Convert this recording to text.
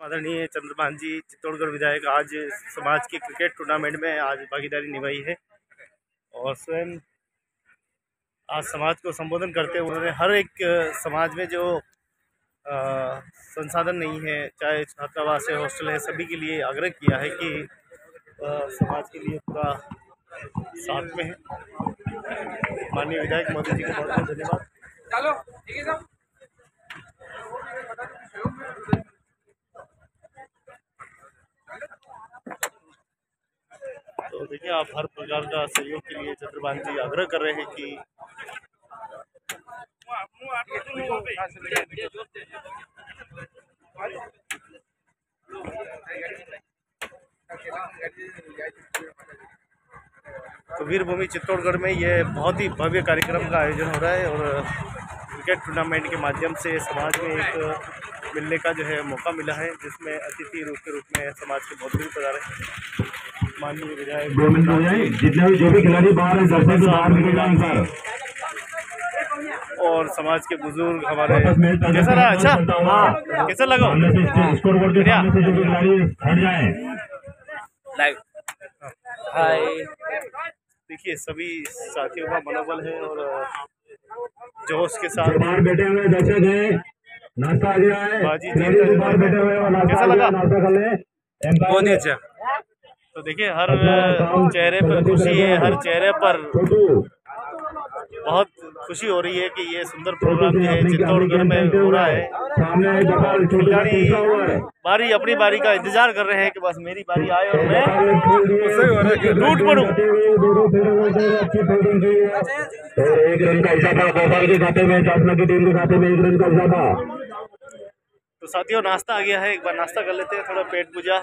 आदरणीय चंद्रमान जी चित्तौड़गढ़ विधायक आज समाज के क्रिकेट टूर्नामेंट में आज भागीदारी निभाई है और स्वयं आज समाज को संबोधन करते हुए उन्होंने हर एक समाज में जो संसाधन नहीं है चाहे छात्रावास है हॉस्टल है सभी के लिए आग्रह किया है कि आ, समाज के लिए पूरा साथ में है। माननीय विधायक मोदी जी को बहुत बहुत धन्यवाद तो देखिए, आप हर प्रकार का सहयोग के लिए चंद्रभान जी आग्रह कर रहे हैं कि तो वीरभूमि चित्तौड़गढ़ में ये बहुत ही भव्य कार्यक्रम का आयोजन हो रहा है और क्रिकेट टूर्नामेंट के माध्यम से समाज में एक मिलने का जो है मौका मिला है जिसमें अतिथि रूप के रूप में समाज के बहुत बड़ी पधारे माननीय विधायक दो मिनट हो जाए जितने भी जो भी खिलाड़ी बाहर हैं दर्शक से बाहर निकल जाए सर। और समाज के बुज़ुर्ग हमारे कैसा रहा? अच्छा। हाँ। कैसा लगा? सामने से स्कोर बोर्ड के बढ़िया। सामने से जो भी खिलाड़ी हट जाए। लाइव हाय देखिए सभी साथियों का मनोबल है और जोश के साथ बाहर बैठे हुए दर्शक है नाश्ता आ गया है बाजी जी बाहर बैठे हुए कैसा लगा? नाश्ता कर ले। बहुत ही अच्छा। तो देखिए हर चेहरे पर खुशी है हर चेहरे पर खुशी हो रही है कि ये सुंदर प्रोग्राम जो है चित्तौड़गढ़ में हो रहा है। खिलाड़ी बारी अपनी बारी का इंतज़ार कर रहे हैं कि बस मेरी बारी आए और मैं टूट पड़ूं। जाते हुए दो दो फेरे हुए थे, फील्डिंग की। और एक रन का इजाफा गोपाल के खाते में जाफना की टीम के खाते में एक रन का इजाफा। तो साथियों नाश्ता आ गया है एक बार नाश्ता कर लेते हैं थोड़ा पेट पूजा।